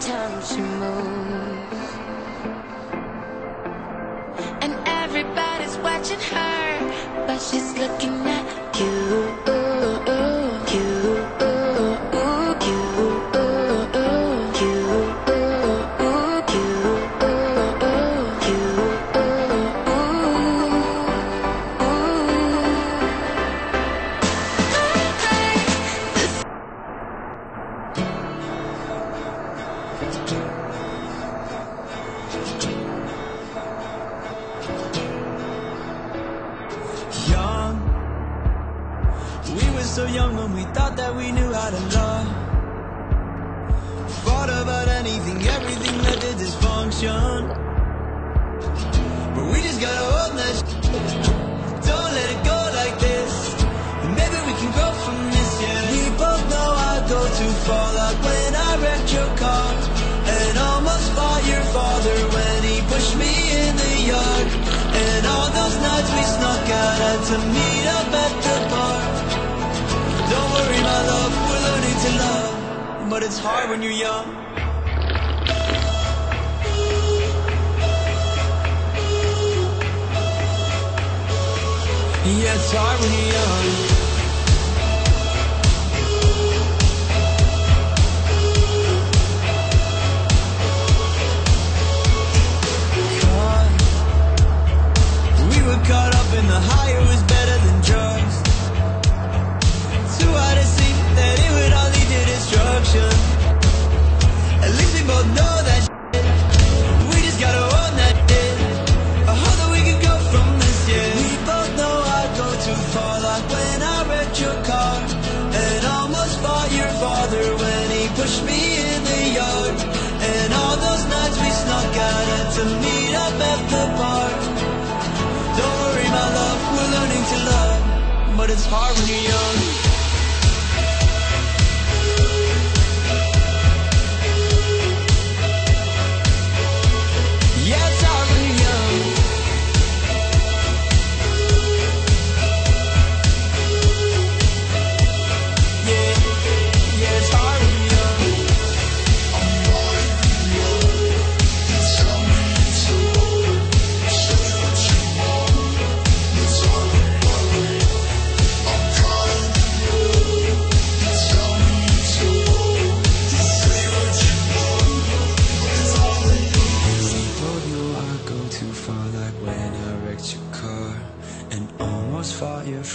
Time she moves. And everybody's watching her, but she's looking at you. Young when we thought that we knew how to love. Fought about anything, everything that did dysfunction. But we just gotta hold that shit. Don't let it go like this. And maybe we can grow from this, yeah. We both know I go too far, like when I wrecked your car. And almost fought your father when he pushed me in the yard. And all those nights we snuck out had to meet up it's hard when you're young. Yeah, it's hard when you're young. Caught. We were caught up in the high, it's hard when you're young.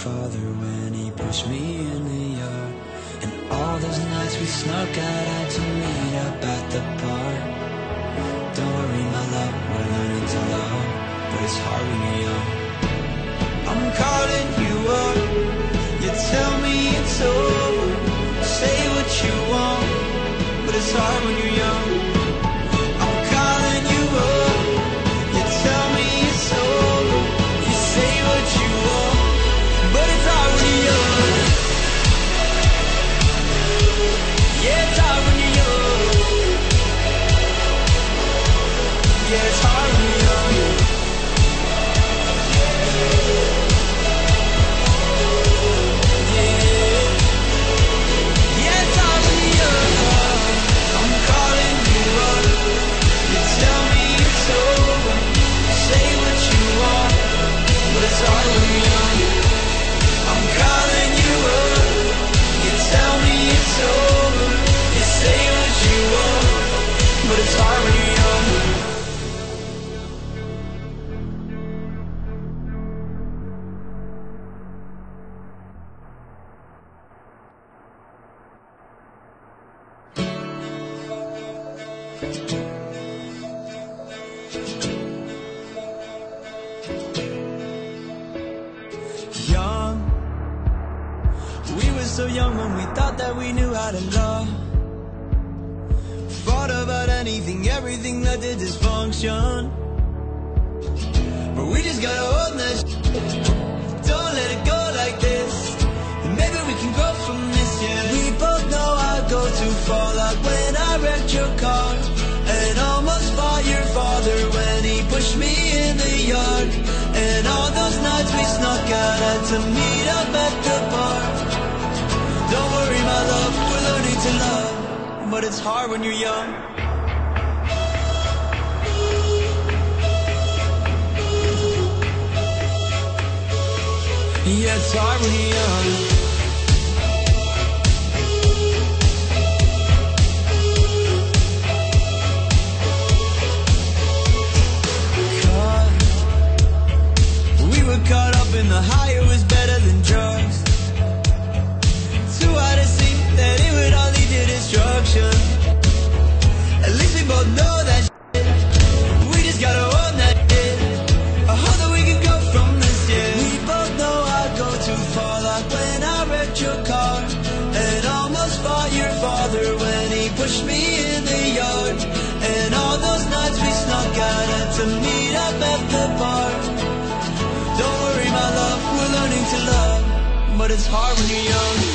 Father when he pushed me in the yard. And all those nights we snuck out, had to meet up at the bar. Don't worry, my love, we're learning to love. But it's hard when you're young. I'm calling you up. You tell me it's over. Say what you want. But it's hard when you're young. Young. We were so young when we thought that we knew how to love. Thought about anything, everything that did dysfunction. But we just gotta own on. not got out to meet up at the bar. Don't worry, my love, we're learning to love. But it's hard when you're young. Yeah, it's hard when you're young. higher but it's hard when you're young.